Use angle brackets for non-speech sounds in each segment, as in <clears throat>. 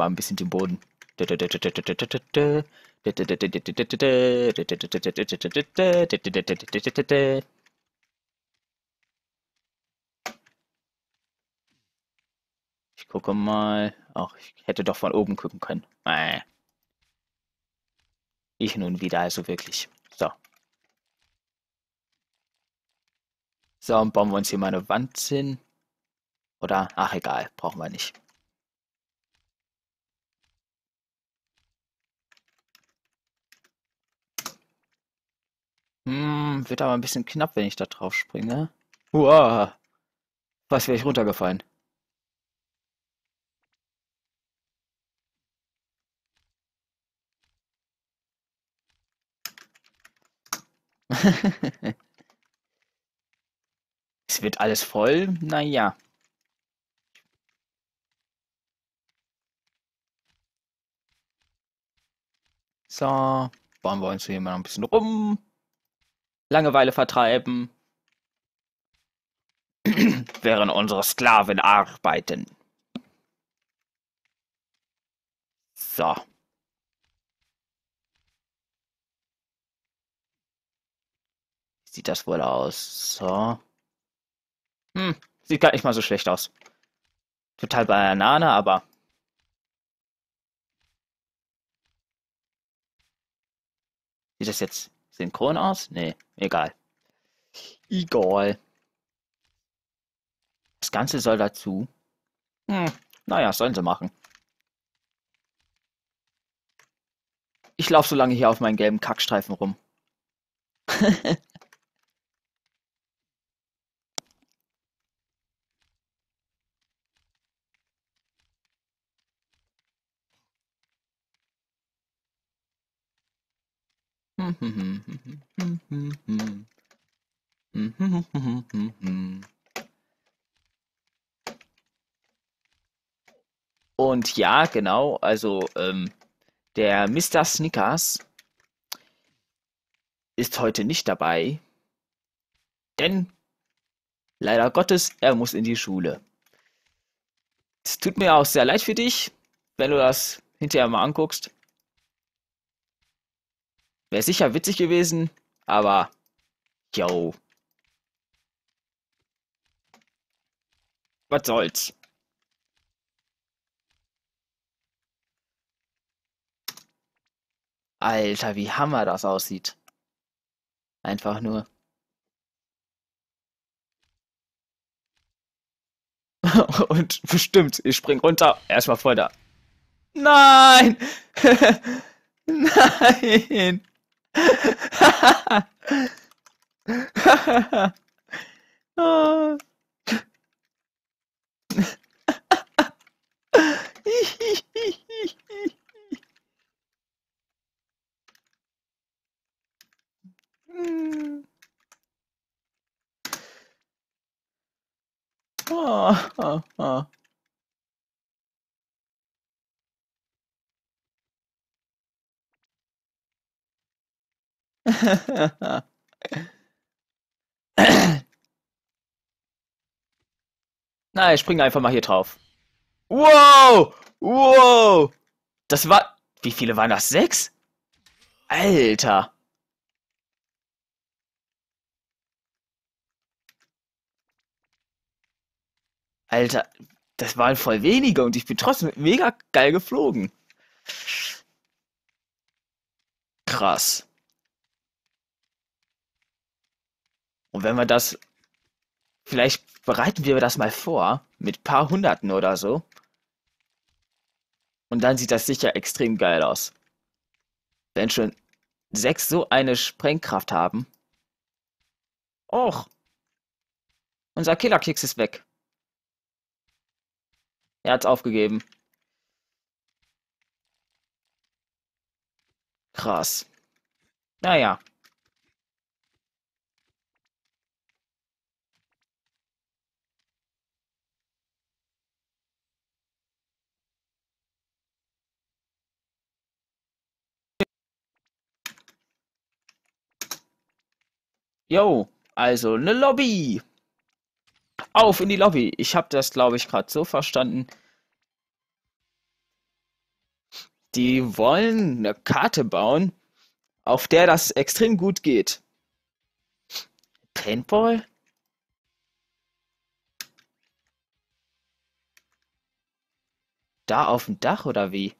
mal ein bisschen den Boden. Ich gucke mal. Ach, ich hätte doch von oben gucken können. Ich nun wieder, also wirklich. So. So, und bauen wir uns hier mal eine Wand hin. Oder, ach egal, brauchen wir nicht. Hm, wird aber ein bisschen knapp, wenn ich da drauf springe. Uah. Was wäre ich runtergefallen? <laughs> es wird alles voll. Naja. So, bauen wir uns hier mal ein bisschen rum. Langeweile vertreiben. <clears throat> Während unsere Sklaven arbeiten. So. Sieht das wohl aus? So. Hm, sieht gar nicht mal so schlecht aus. Total Banane, aber Sieht das jetzt synchron aus? Nee, egal. Egal. Das Ganze soll dazu. Hm, naja, sollen sie machen. Ich laufe so lange hier auf meinen gelben Kackstreifen rum. <laughs> Und ja, genau, also ähm, der Mr. Snickers ist heute nicht dabei, denn leider Gottes, er muss in die Schule. Es tut mir auch sehr leid für dich, wenn du das hinterher mal anguckst. Wäre sicher witzig gewesen, aber yo. Was soll's? Alter, wie hammer das aussieht. Einfach nur. <laughs> Und bestimmt, ich spring runter. Erstmal voll da. Nein! <laughs> Nein! Oh. oh, oh. <coughs> Na, ich springe einfach mal hier drauf. Wow! Wow! Das war. Wie viele waren das? Sechs? Alter! Alter, das waren voll wenige und ich bin trotzdem mega geil geflogen. Krass. Und wenn wir das, vielleicht bereiten wir das mal vor, mit paar Hunderten oder so. Und dann sieht das sicher extrem geil aus. Wenn schon sechs so eine Sprengkraft haben. Och. Unser Killerkeks ist weg. Er hat's aufgegeben. Krass. Naja. Jo, also eine Lobby. Auf in die Lobby. Ich habe das, glaube ich, gerade so verstanden. Die wollen eine Karte bauen, auf der das extrem gut geht. Paintball? Da auf dem Dach oder wie?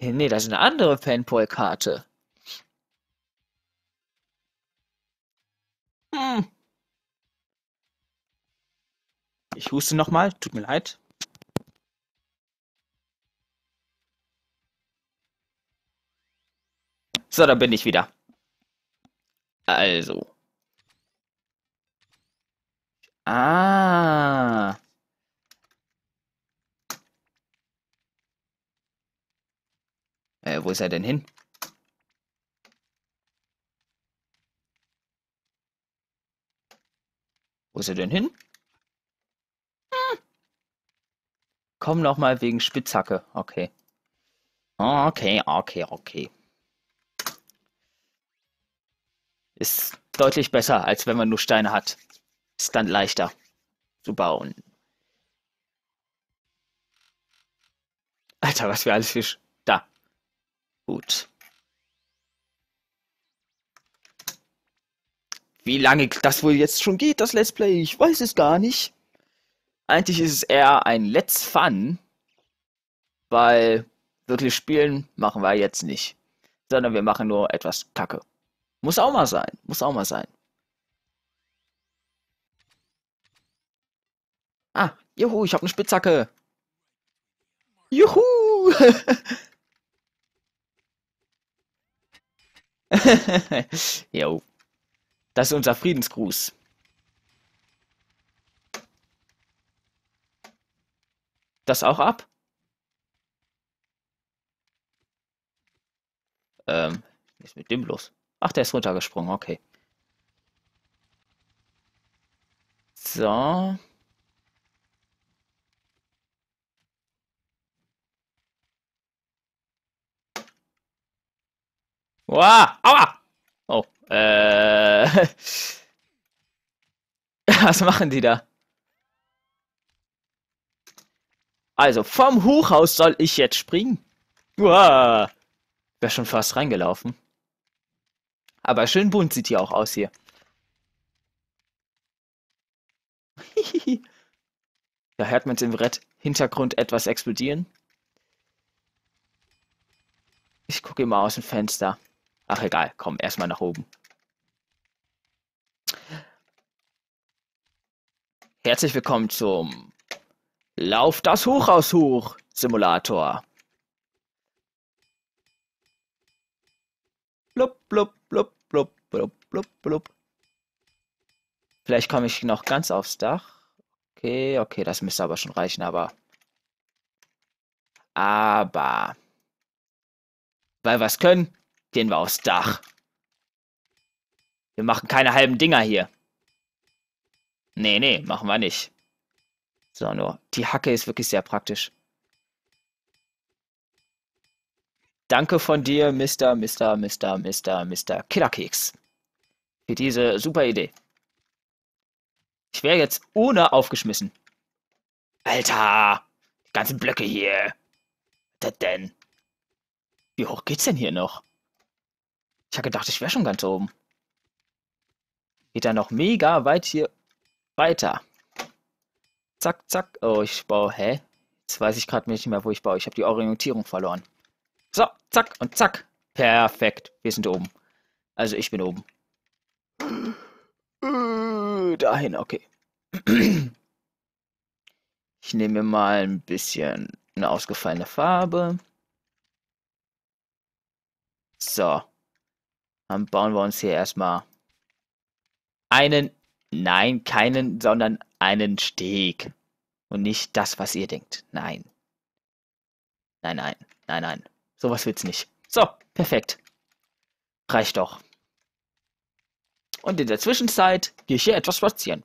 Nee, das ist eine andere Paintball-Karte. Ich huste nochmal, tut mir leid. So, da bin ich wieder. Also. Ah. Äh, wo ist er denn hin? Wo ist er denn hin? Hm. Komm noch mal wegen Spitzhacke. Okay. Okay, okay, okay. Ist deutlich besser, als wenn man nur Steine hat. Ist dann leichter zu bauen. Alter, was für alles Fisch. Da. Gut. Wie lange das wohl jetzt schon geht, das Let's Play, ich weiß es gar nicht. Eigentlich ist es eher ein Let's Fun, weil wirklich spielen machen wir jetzt nicht, sondern wir machen nur etwas Kacke. Muss auch mal sein. Muss auch mal sein. Ah, juhu, ich habe eine Spitzhacke. Juhu! <laughs> jo. Das ist unser Friedensgruß. Das auch ab? Ähm, ist mit dem los? Ach, der ist runtergesprungen, okay. So. Wow, aua! Oh, äh. <laughs> Was machen die da? Also, vom Hochhaus soll ich jetzt springen? Wow. Wäre schon fast reingelaufen. Aber schön bunt sieht die auch aus hier. <laughs> da hört man im Hintergrund etwas explodieren. Ich gucke immer aus dem Fenster. Ach egal, komm, erstmal nach oben. Herzlich willkommen zum Lauf das Hochhaus hoch Simulator. Blub, blub, blub, blub, blub, blub, blub. Vielleicht komme ich noch ganz aufs Dach. Okay, okay, das müsste aber schon reichen, aber... Aber... Weil wir es können, gehen wir aufs Dach. Wir machen keine halben Dinger hier. Nee, nee, machen wir nicht. So, nur die Hacke ist wirklich sehr praktisch. Danke von dir, Mr. Mr. Mr. Mr. Mr. Killerkeks. Für diese super Idee. Ich wäre jetzt ohne aufgeschmissen. Alter! Die ganzen Blöcke hier. Was denn? Wie hoch geht's denn hier noch? Ich habe gedacht, ich wäre schon ganz oben. Geht da noch mega weit hier weiter. Zack, zack. Oh, ich baue. Hä? Jetzt weiß ich gerade nicht mehr, wo ich baue. Ich habe die Orientierung verloren. So, zack und zack. Perfekt. Wir sind oben. Also ich bin oben. Dahin, okay. <clears throat> Ich nehme mal ein bisschen eine ausgefallene Farbe. So. Dann bauen wir uns hier erstmal einen, nein, keinen, sondern einen Steg. Und nicht das, was ihr denkt. Nein. Nein, nein, nein, nein. Sowas wird's nicht. So, perfekt. Reicht doch. Und in der Zwischenzeit gehe ich hier etwas spazieren.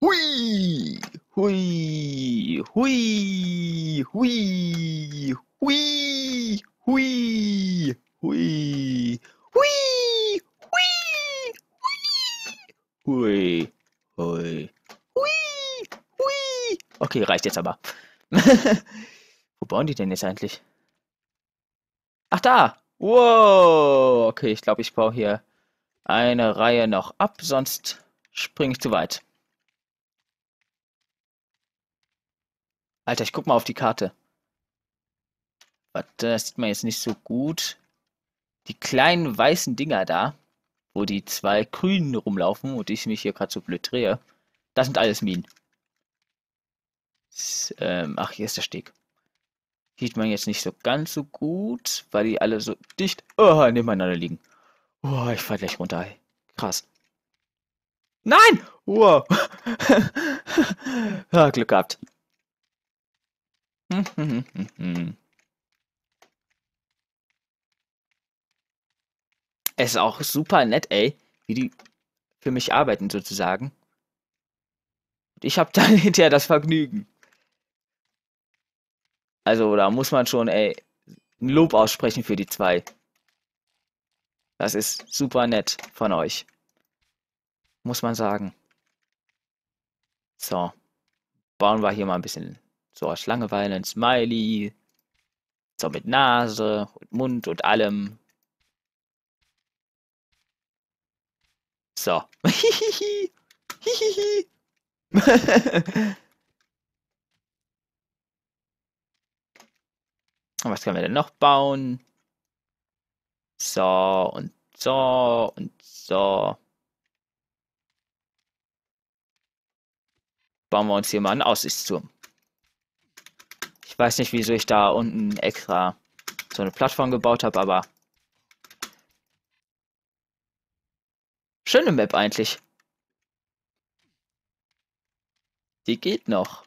Hui! Hui! Hui! Hui! Hui! Hui! Hui! Hui! Hui! Hui! Hui! Hui! Okay, reicht jetzt aber. <laughs> Wo bauen die denn jetzt eigentlich? Ach, da! Wow! Okay, ich glaube, ich baue hier eine Reihe noch ab, sonst springe ich zu weit. Alter, ich guck mal auf die Karte. Warte, das sieht man jetzt nicht so gut. Die kleinen weißen Dinger da, wo die zwei grünen rumlaufen und ich mich hier gerade so blöd drehe, das sind alles Minen. Ähm, ach, hier ist der Steg. Sieht man jetzt nicht so ganz so gut, weil die alle so dicht oh, nebeneinander liegen. Oh, ich fall gleich runter. Krass. Nein! Wow. <laughs> ja, Glück gehabt. es ist auch super nett, ey, wie die für mich arbeiten sozusagen. Ich habe <laughs> dann hinterher das Vergnügen. Also da muss man schon, ey, ein Lob aussprechen für die zwei. Das ist super nett von euch. Muss man sagen. So. Bauen wir hier mal ein bisschen so aus Langeweile ein Smiley. So mit Nase und Mund und allem. So. <laughs> Hihihi. Hihihi. <laughs> Was können wir denn noch bauen? So und so und so. Bauen wir uns hier mal einen Aussichtsturm. Ich weiß nicht, wieso ich da unten extra so eine Plattform gebaut habe, aber schöne Map eigentlich. Die geht noch.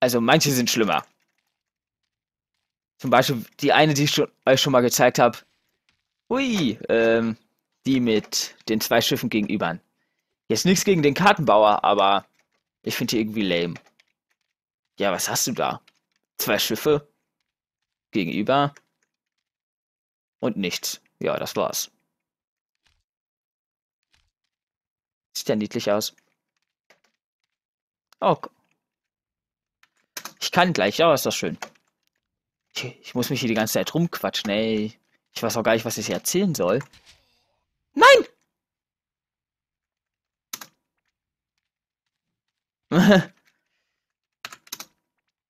Also manche sind schlimmer. Zum Beispiel die eine, die ich schon, euch schon mal gezeigt habe. Ui, ähm, die mit den zwei Schiffen gegenüber. Jetzt nichts gegen den Kartenbauer, aber ich finde die irgendwie lame. Ja, was hast du da? Zwei Schiffe gegenüber und nichts. Ja, das war's. Sieht ja niedlich aus. Oh. Ich kann gleich, aber ist doch schön. Ich, ich muss mich hier die ganze Zeit rumquatschen, ey. Ich weiß auch gar nicht, was ich hier erzählen soll. Nein! <laughs>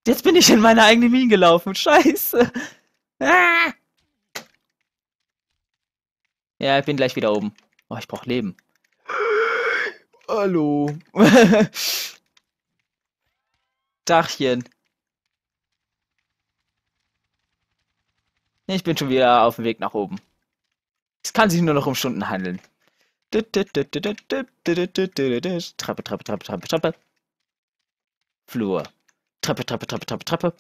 Jetzt bin ich in meine eigene Mine gelaufen. Scheiße. Ah! <laughs> Ja, ich bin gleich wieder oben. Oh, ich brauche Leben. Hallo. <laughs> Dachchen. Ich bin schon wieder auf dem Weg nach oben. Es kann sich nur noch um Stunden handeln. Treppe, Treppe, Treppe, Treppe, Treppe. Flur. Treppe, Treppe, Treppe, Treppe, Treppe.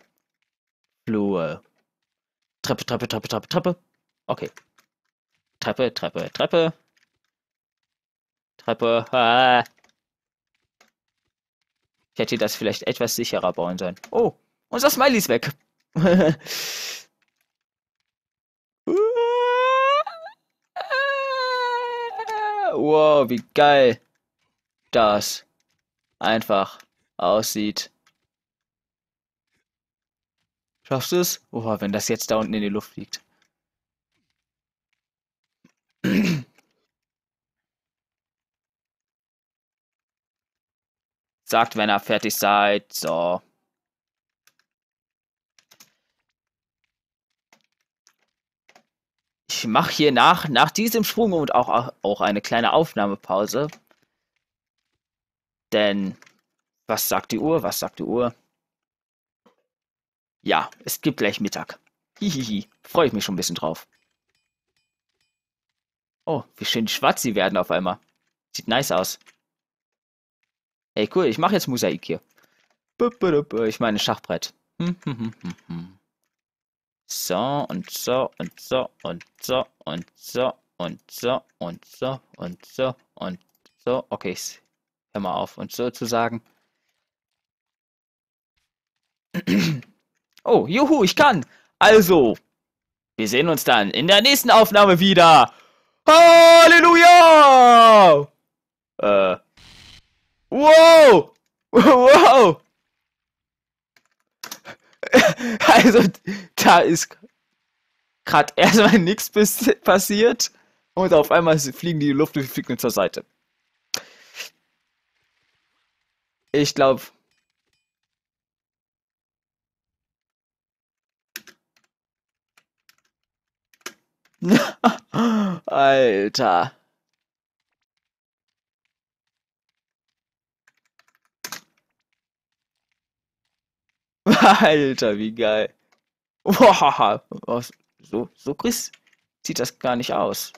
Flur. Treppe, Treppe, Treppe, Treppe, Treppe. Okay. Treppe, Treppe, Treppe. Treppe. Ah. Ich hätte das vielleicht etwas sicherer bauen sollen. Oh, unser Smiley ist weg. Wow, wie geil das einfach aussieht. Schaffst du es? Oh, wenn das jetzt da unten in die Luft fliegt. <clears throat> Sagt, wenn ihr fertig seid. So. Ich mache hier nach, nach diesem Sprung und auch, auch eine kleine Aufnahmepause. Denn, was sagt die Uhr? Was sagt die Uhr? Ja, es gibt gleich Mittag. Hihihi, freue ich mich schon ein bisschen drauf. Oh, wie schön schwarz sie werden auf einmal. Sieht nice aus. Ey, cool, ich mache jetzt Mosaik hier. Ich meine Schachbrett. So und so und so und so und so und so und so und so und so. Okay, ich hör mal auf und so zu sagen. Oh, juhu, ich kann. Also, wir sehen uns dann in der nächsten Aufnahme wieder. Halleluja! Äh. Wow! <laughs> Wow! <laughs> Also, da ist gerade erstmal nichts passiert und auf einmal fliegen die Luft und fliegen zur Seite. Ich glaube. <laughs> Alter. <laughs> Alter, wie geil. Wow, so, so Chris sieht das gar nicht aus.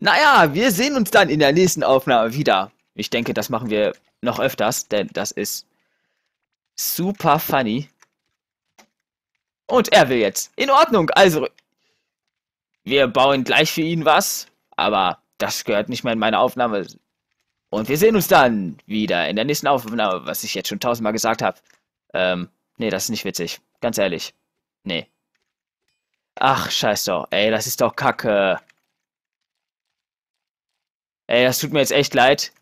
Naja, wir sehen uns dann in der nächsten Aufnahme wieder. Ich denke, das machen wir noch öfters, denn das ist super funny. Und er will jetzt. In Ordnung, also. Wir bauen gleich für ihn was, aber das gehört nicht mehr in meine Aufnahme. Und wir sehen uns dann wieder in der nächsten Aufnahme, was ich jetzt schon tausendmal gesagt habe. Ähm, nee, das ist nicht witzig. Ganz ehrlich. Nee. Ach, scheiß doch. Ey, das ist doch kacke. Ey, das tut mir jetzt echt leid.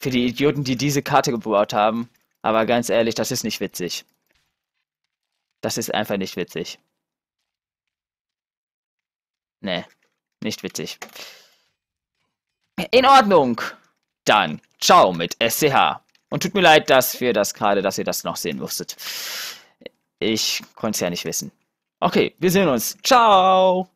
Für die Idioten, die diese Karte gebaut haben. Aber ganz ehrlich, das ist nicht witzig. Das ist einfach nicht witzig. Nee, nicht witzig. In Ordnung. Dann, ciao mit SCH. Und tut mir leid, dass wir das gerade, dass ihr das noch sehen musstet. Ich konnte es ja nicht wissen. Okay, wir sehen uns. Ciao.